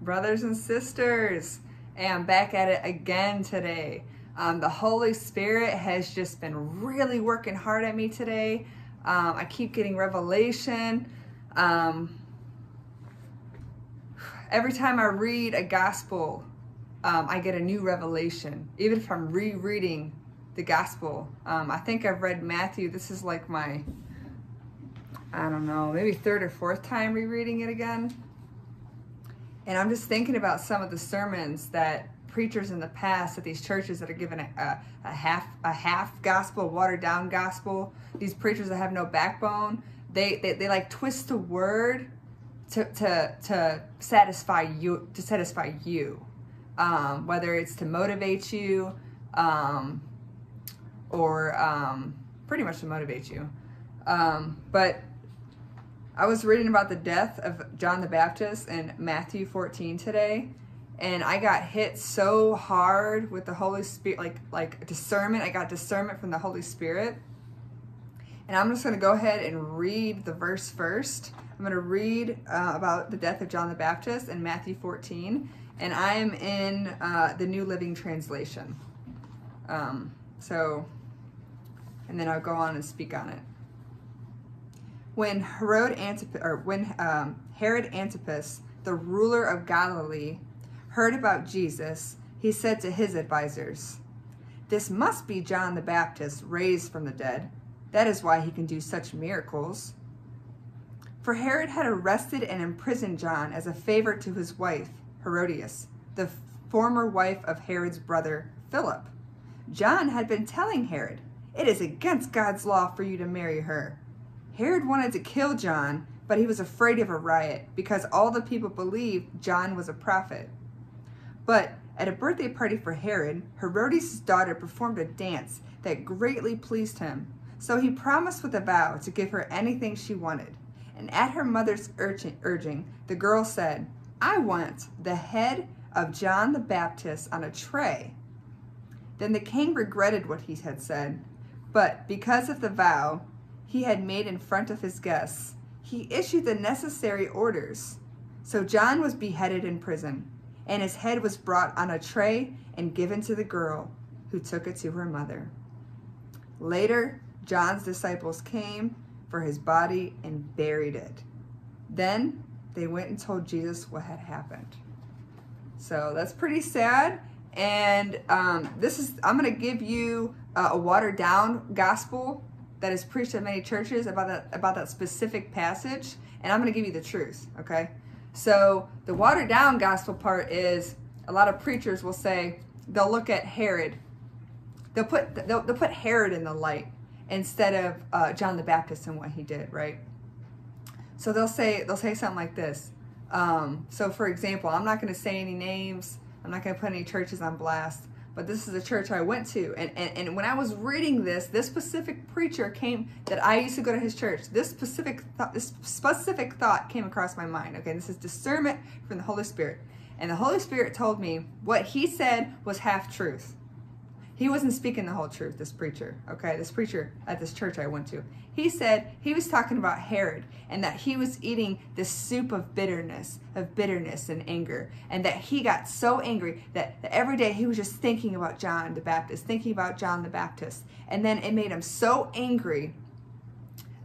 brothers and sisters. And I'm back at it again today. Um, the Holy Spirit has just been really working hard at me today. Um, I keep getting revelation. Um, every time I read a gospel, um, I get a new revelation. Even if I'm rereading the gospel, um, I think I've read Matthew. This is like my, I don't know, maybe third or fourth time rereading it again. And I'm just thinking about some of the sermons that preachers in the past at these churches that are given a, a, a half a half gospel, watered down gospel. These preachers that have no backbone, they they, they like twist the word to, to to satisfy you to satisfy you, um, whether it's to motivate you, um, or um, pretty much to motivate you. Um, but I was reading about the death of John the Baptist in Matthew 14 today, and I got hit so hard with the Holy Spirit, like like discernment. I got discernment from the Holy Spirit, and I'm just going to go ahead and read the verse first. I'm going to read uh, about the death of John the Baptist in Matthew 14, and I am in uh, the New Living Translation. Um, so, and then I'll go on and speak on it when Herod Antipas, or when um, Herod Antipas, the ruler of Galilee, heard about Jesus, he said to his advisers, "This must be John the Baptist raised from the dead. That is why he can do such miracles." For Herod had arrested and imprisoned John as a favor to his wife, Herodias, the former wife of Herod's brother, Philip. John had been telling Herod, It is against God's law for you to marry her. Herod wanted to kill John, but he was afraid of a riot because all the people believed John was a prophet. But at a birthday party for Herod, Herodias' daughter performed a dance that greatly pleased him. So he promised with a vow to give her anything she wanted. And at her mother's urging, the girl said, I want the head of John the Baptist on a tray. Then the king regretted what he had said, but because of the vow, he had made in front of his guests, he issued the necessary orders. So John was beheaded in prison, and his head was brought on a tray and given to the girl, who took it to her mother. Later, John's disciples came for his body and buried it. Then they went and told Jesus what had happened. So that's pretty sad. And um, this is, I'm going to give you a watered down gospel that is preached at many churches about that about that specific passage, and I'm going to give you the truth. Okay, so the watered down gospel part is a lot of preachers will say they'll look at Herod, they'll put they'll, they'll put Herod in the light instead of uh, John the Baptist and what he did, right? So they'll say they'll say something like this. Um, so for example, I'm not going to say any names. I'm not going to put any churches on blast but this is the church I went to. And, and, and when I was reading this, this specific preacher came that I used to go to his church. This specific thought, this specific thought came across my mind. Okay, this is discernment from the Holy Spirit. And the Holy Spirit told me what he said was half truth. He wasn't speaking the whole truth, this preacher, okay? This preacher at this church I went to. He said he was talking about Herod and that he was eating this soup of bitterness, of bitterness and anger. And that he got so angry that, that every day he was just thinking about John the Baptist, thinking about John the Baptist. And then it made him so angry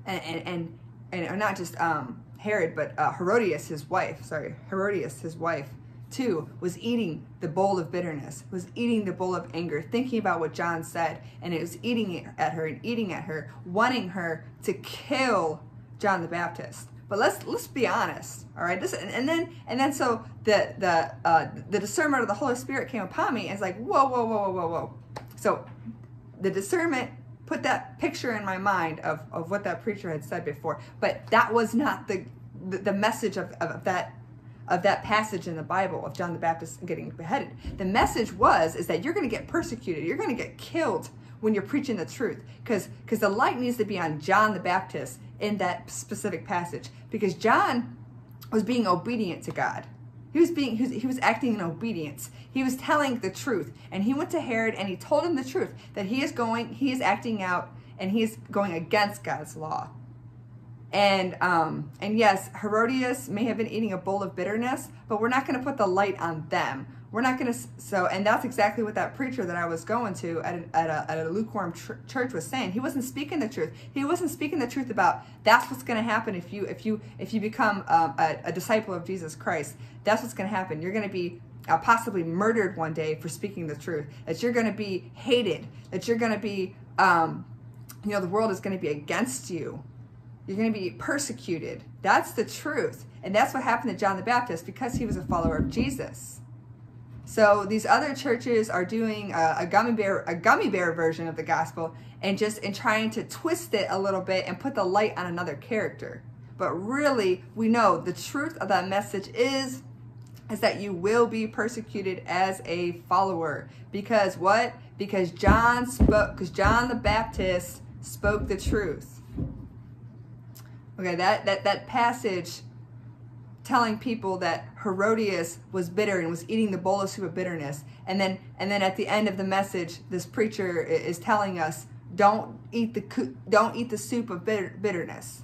and, and, and, and not just um, Herod, but uh, Herodias, his wife, sorry, Herodias, his wife, too was eating the bowl of bitterness, was eating the bowl of anger, thinking about what John said, and it was eating at her and eating at her, wanting her to kill John the Baptist. But let's let's be honest, all right. This and, and then and then so the the uh, the discernment of the Holy Spirit came upon me, and it's like whoa whoa whoa whoa whoa whoa. So the discernment put that picture in my mind of, of what that preacher had said before, but that was not the the, the message of, of that of that passage in the Bible of John the Baptist getting beheaded. The message was is that you're going to get persecuted. You're going to get killed when you're preaching the truth because because the light needs to be on John the Baptist in that specific passage because John was being obedient to God. He was being he was, he was acting in obedience. He was telling the truth and he went to Herod and he told him the truth that he is going he is acting out and he is going against God's law. And um, and yes, Herodias may have been eating a bowl of bitterness, but we're not going to put the light on them. We're not going to so, and that's exactly what that preacher that I was going to at a, at a, at a lukewarm tr- church was saying. He wasn't speaking the truth. He wasn't speaking the truth about that's what's going to happen if you if you if you become um, a, a disciple of Jesus Christ. That's what's going to happen. You're going to be uh, possibly murdered one day for speaking the truth. That you're going to be hated. That you're going to be um, you know the world is going to be against you you're going to be persecuted. That's the truth. And that's what happened to John the Baptist because he was a follower of Jesus. So these other churches are doing a, a, gummy bear a gummy bear version of the gospel and just in trying to twist it a little bit and put the light on another character. But really, we know the truth of that message is is that you will be persecuted as a follower because what? Because John spoke because John the Baptist spoke the truth. Okay, that, that, that passage telling people that Herodias was bitter and was eating the bowl of soup of bitterness. And then, and then at the end of the message, this preacher is telling us, don't eat the, don't eat the soup of bitter, bitterness.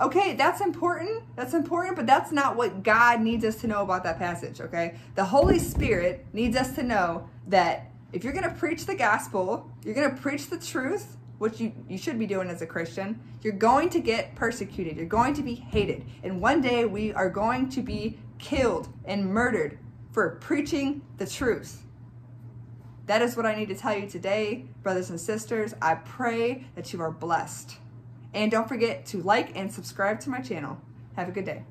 Okay, that's important. That's important, but that's not what God needs us to know about that passage, okay? The Holy Spirit needs us to know that if you're going to preach the gospel, you're going to preach the truth, which you, you should be doing as a Christian, you're going to get persecuted. You're going to be hated. And one day we are going to be killed and murdered for preaching the truth. That is what I need to tell you today, brothers and sisters. I pray that you are blessed. And don't forget to like and subscribe to my channel. Have a good day.